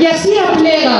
y así aplega